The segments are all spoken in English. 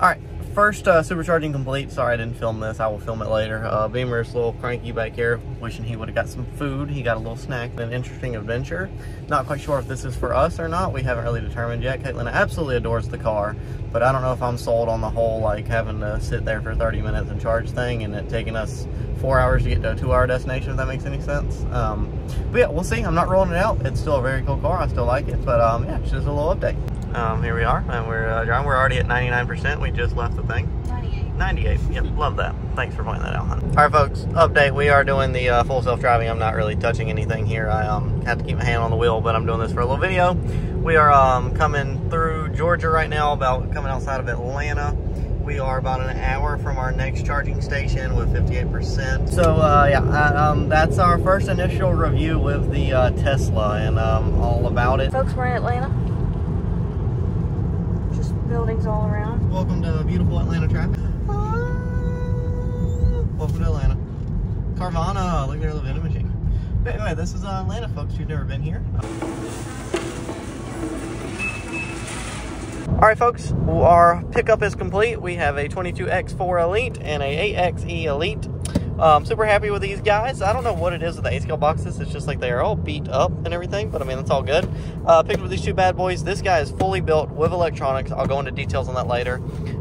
All right, first uh, supercharging complete. Sorry I didn't film this. I will film it later. Uh, Beamer's a little cranky back here, wishing he would have got some food. He got a little snack, an interesting adventure. Not quite sure if this is for us or not. We haven't really determined yet. Caitlin absolutely adores the car, but I don't know if I'm sold on the whole like having to sit there for 30 minutes and charge thing and it taking us four hours to get to a two hour destination, if that makes any sense. Um, but yeah, we'll see. I'm not rolling it out. It's still a very cool car. I still like it, but um, yeah, it's just a little update. Um, here we are, and we're uh, driving. We're already at 99%. We just left the thing. 98. 98. Yep, love that. Thanks for pointing that out, hon. All right, folks, update. We are doing the uh, full self-driving. I'm not really touching anything here. I um, have to keep my hand on the wheel, but I'm doing this for a little video. We are um, coming through Georgia right now, about coming outside of Atlanta. We are about an hour from our next charging station with 58%. So, uh, yeah, uh, um, that's our first initial review with the uh, Tesla and um, all about it. Folks, we're in Atlanta. Buildings all around. Welcome to beautiful Atlanta traffic. Welcome to Atlanta. Carvana, look at little vending machine. But anyway, this is uh, Atlanta, folks. You've never been here. All right, folks, our pickup is complete. We have a 22X4 Elite and a 8XE Elite. Um, super happy with these guys. I don't know what it is with the A-scale boxes. It's just like they are all beat up and everything, but I mean, it's all good. Uh, picked up these two bad boys. This guy is fully built with electronics. I'll go into details on that later.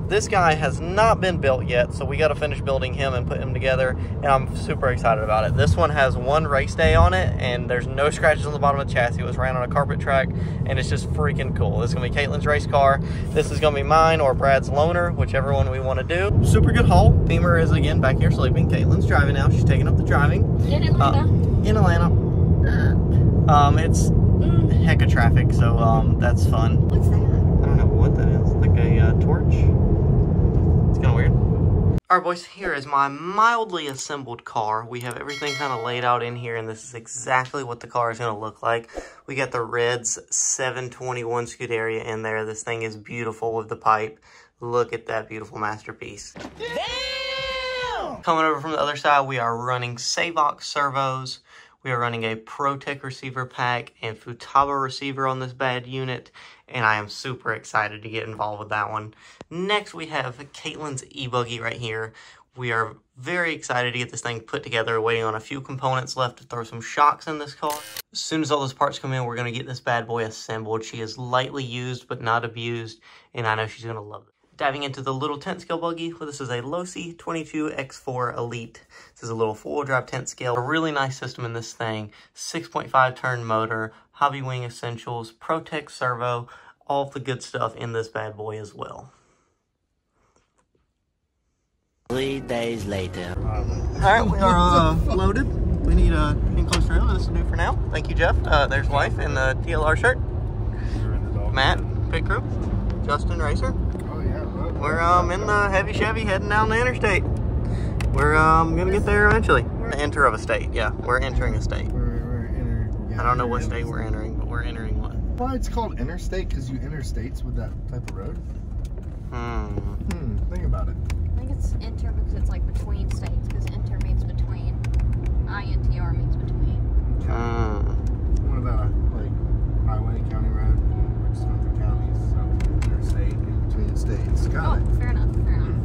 This guy has not been built yet, so we got to finish building him and put him together, and I'm super excited about it. This one has one race day on it, and there's no scratches on the bottom of the chassis. It was ran on a carpet track, and it's just freaking cool. This is going to be Caitlin's race car. This is going to be mine or Brad's loaner, whichever one we want to do. Super good haul. Beamer is, again, back here sleeping. Caitlin's driving now. She's taking up the driving. In Atlanta. Uh, in Atlanta. Um, it's heck of traffic, so um, that's fun. What's that? I don't know what that is. Like a uh, torch? It's kind of weird. Alright boys, here is my mildly assembled car. We have everything kind of laid out in here and this is exactly what the car is going to look like. We got the Reds 721 Scuderia in there. This thing is beautiful with the pipe. Look at that beautiful masterpiece. Damn! Coming over from the other side, we are running Savox servos. We are running a ProTech receiver pack and Futaba receiver on this bad unit, and I am super excited to get involved with that one. Next, we have Caitlin's e-buggy right here. We are very excited to get this thing put together, waiting on a few components left to throw some shocks in this car. As soon as all those parts come in, we're going to get this bad boy assembled. She is lightly used, but not abused, and I know she's going to love it. Diving into the little tenth scale buggy, well, this is a Losi 22X4 Elite. This is a little four-wheel drive tenth scale. A really nice system in this thing. 6.5 turn motor, Hobbywing Essentials, ProTech servo, all the good stuff in this bad boy as well. Three days later. All right, we are uh, loaded. We need a enclosed trailer. This will do for now. Thank you, Jeff. Uh, there's wife in the TLR shirt. Matt, pit crew. Justin, racer. We're um, in the heavy Chevy heading down the interstate. We're um, gonna get there eventually. The enter of a state, yeah. We're entering a state. We're, we're enter, yeah, I don't know what we're state we're entering, but we're entering one. Why it's called interstate? Because you enter states with that type of road? Hmm. Hmm, think about it. I think it's inter because it's like between states, because inter means between. INTR means between. Hmm. What about a like highway, county road? We're just going through counties, so interstate in between states. Got Oh, it. fair enough, fair enough.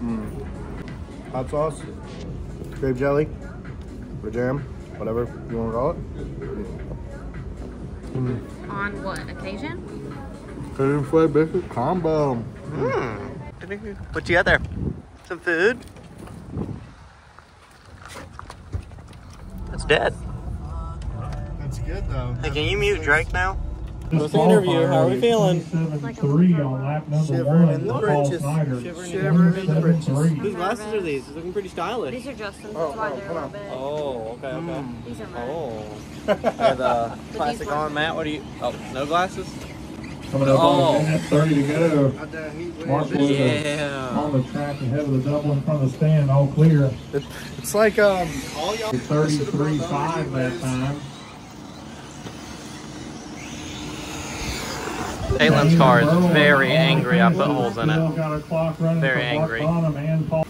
Mm. Hot sauce, grape jelly, or jam, whatever you want to call it. Mm. On what occasion? Cajun fried biscuit combo. Hmm. What you got there? Some food? That's dead. That's good though. Hey, can you mute Drake now? What's the interview? How are we feeling? Three on lap number Shivering one. in the Paul britches. Snyder. Shivering in the britches. Whose glasses are these? They're looking pretty stylish. These are Justin's. Oh, That's why oh, they're a little bit. Oh, okay, okay. These are mine. Oh. And uh, classic on Matt. What do you? Oh, no glasses. Coming up Oh. on minute 30 to go. Out there. Marshall Yeah. on the track ahead of the double in front of the stand, all clear. It's like um all y'all. 33.5 that time. Caitlin's car is very angry. I put holes in it. got a clock running Very angry. Bonham and Paul.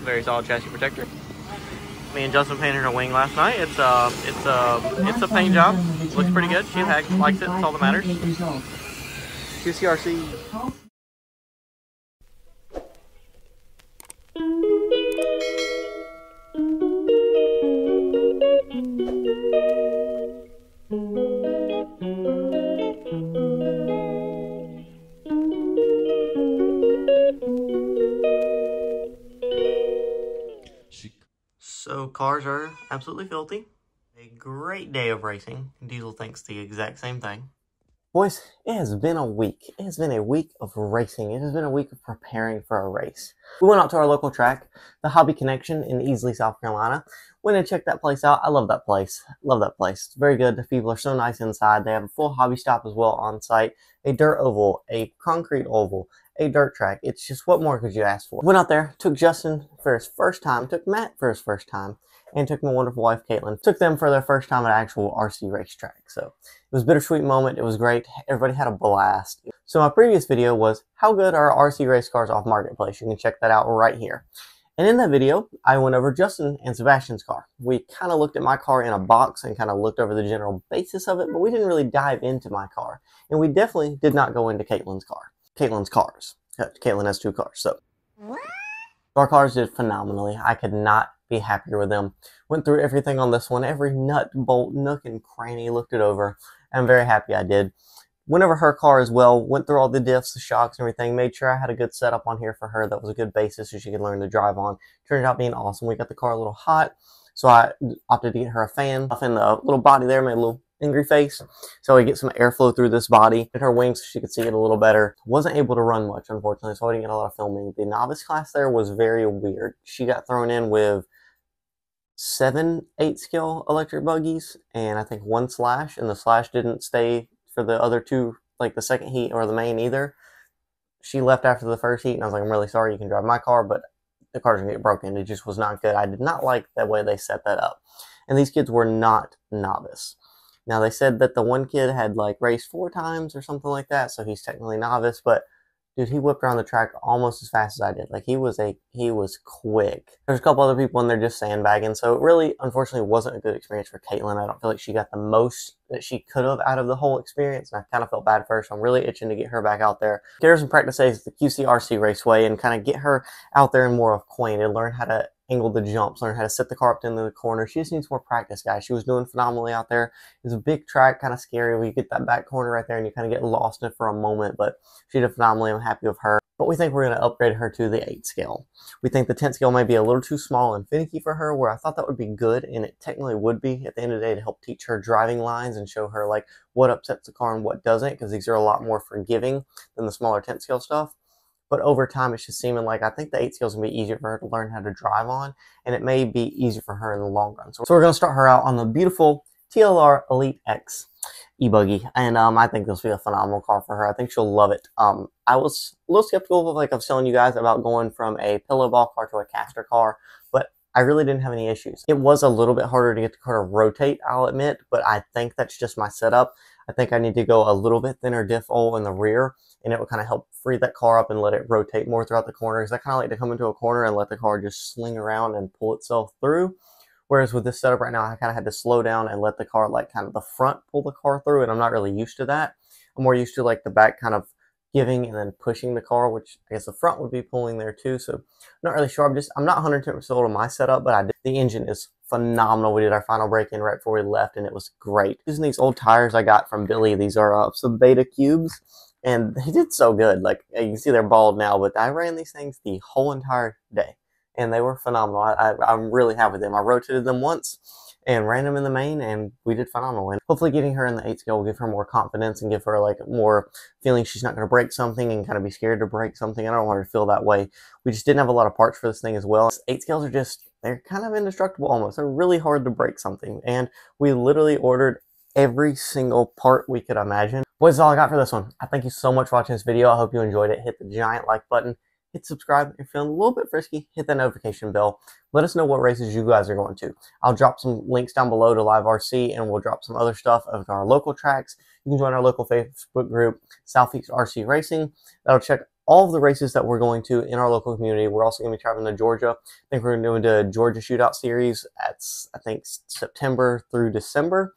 Very solid chassis protector. Me and Justin painted her wing last night. It's a, it's a, it's a paint job. Looks pretty good. She likes it. It's all that matters. QCRC cars are absolutely filthy. A great day of racing. Diesel thinks the exact same thing. Boys, it has been a week. It has been a week of racing. It has been a week of preparing for a race. We went out to our local track, the Hobby Connection in Easley, South Carolina. Went and checked that place out. I love that place. Love that place. It's very good. The people are so nice inside. They have a full hobby stop as well on site, a dirt oval, a concrete oval, a dirt track. It's just what more could you ask for? Went out there, took Justin for his first time, took Matt for his first time, and took my wonderful wife Caitlin. Took them for their first time at actual RC racetrack. So it was a bittersweet moment. It was great. Everybody had a blast. So my previous video was how good are RC race cars off marketplace. You can check that out right here. And in that video, I went over Justin and Sebastian's car. We kind of looked at my car in a box and kind of looked over the general basis of it, but we didn't really dive into my car. And we definitely did not go into Caitlin's car. Caitlin's cars. Uh, Caitlin has two cars, so. Our cars did phenomenally. I could not be happier with them. Went through everything on this one, every nut, bolt, nook, and cranny, looked it over. I'm very happy I did. Went over her car as well, went through all the diffs, the shocks, and everything, made sure I had a good setup on here for her that was a good basis so she could learn to drive on. Turned out being awesome. We got the car a little hot, so I opted to get her a fan off in the little body there, made a little angry face. So we get some airflow through this body. Hit her wings so she could see it a little better. Wasn't able to run much, unfortunately, so I didn't get a lot of filming. The novice class there was very weird. She got thrown in with seven eight scale electric buggies and I think one slash, and the slash didn't stay for the other two, like the second heat or the main either. She left after the first heat, and I was like, I'm really sorry, you can drive my car, but the car's gonna get broken. It just was not good. I did not like the way they set that up. And these kids were not novice. Now they said that the one kid had like raced four times or something like that, so he's technically novice, but dude, he whipped around the track almost as fast as I did. Like he was a he was quick. There's a couple other people in there just sandbagging, so it really unfortunately wasn't a good experience for Caitlin. I don't feel like she got the most that she could have out of the whole experience, and I kind of felt bad for her. So I'm really itching to get her back out there, get her some practice days at the QCRC Raceway, and kind of get her out there and more acquainted, learn how to angle the jumps, learn how to set the car up into the corner. She just needs more practice, guys. She was doing phenomenally out there. It's a big track, kind of scary. When you get that back corner right there and you kind of get lost in it for a moment, but she did phenomenally. I'm happy with her. But we think we're going to upgrade her to the 8 scale. We think the 10 scale might be a little too small and finicky for her, where I thought that would be good, and it technically would be at the end of the day to help teach her driving lines and show her like what upsets the car and what doesn't, because these are a lot more forgiving than the smaller 10 scale stuff. But over time, it's just seeming like I think the 8 scale is going to be easier for her to learn how to drive on, and it may be easier for her in the long run. So, so we're going to start her out on the beautiful TLR Elite X e-buggy, and um, I think this will be a phenomenal car for her. I think she'll love it. Um, I was a little skeptical of like I was telling you guys about going from a pillow ball car to a caster car, but I really didn't have any issues. It was a little bit harder to get the car to rotate, I'll admit, but I think that's just my setup. I think I need to go a little bit thinner diff oil in the rear and it will kind of help free that car up and let it rotate more throughout the corner because I kind of like to come into a corner and let the car just sling around and pull itself through. Whereas with this setup right now, I kind of had to slow down and let the car like kind of the front pull the car through and I'm not really used to that. I'm more used to like the back kind of giving and then pushing the car, which I guess the front would be pulling there too. So I'm not really sure. I'm just, I'm not 110% sold on my setup, but I did. The engine is phenomenal. We did our final break-in right before we left and it was great. Using these old tires I got from Billy. These are uh, some Beta Cubes and they did so good. Like uh, you can see they're bald now, but I ran these things the whole entire day and they were phenomenal. I, I, am really happy with them. I rotated them once and ran them in the main and we did phenomenal. And hopefully getting her in the 8 scale will give her more confidence and give her like more feeling she's not going to break something and kind of be scared to break something. I don't want her to feel that way. We just didn't have a lot of parts for this thing as well. 8 scales are just, they're kind of indestructible almost. They're really hard to break something. And we literally ordered every single part we could imagine. Boys, that's all I got for this one. I thank you so much for watching this video. I hope you enjoyed it. Hit the giant like button hit subscribe. If you're feeling a little bit frisky, hit that notification bell. Let us know what races you guys are going to. I'll drop some links down below to Live RC and we'll drop some other stuff of our local tracks. You can join our local Facebook group, Southeast RC Racing. That'll check all of the races that we're going to in our local community. We're also going to be traveling to Georgia. I think we're going to do the Georgia Shootout Series at, I think, September through December.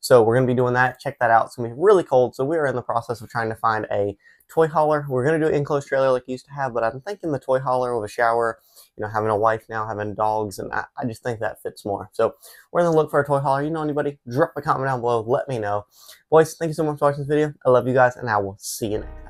So we're going to be doing that. Check that out. It's going to be really cold. So we are in the process of trying to find a toy hauler. We're going to do an enclosed trailer like you used to have, but I'm thinking the toy hauler with a shower, you know, having a wife now, having dogs, and I, I just think that fits more. So we're going to look for a toy hauler. You know anybody? Drop a comment down below. Let me know. Boys, thank you so much for watching this video. I love you guys, and I will see you next